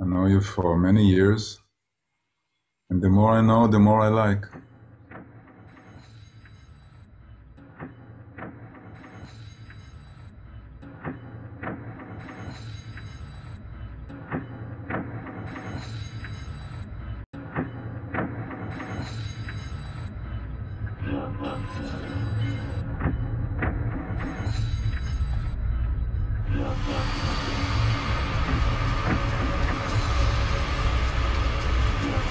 I know you for many years, and the more I know, the more I like. Yeah.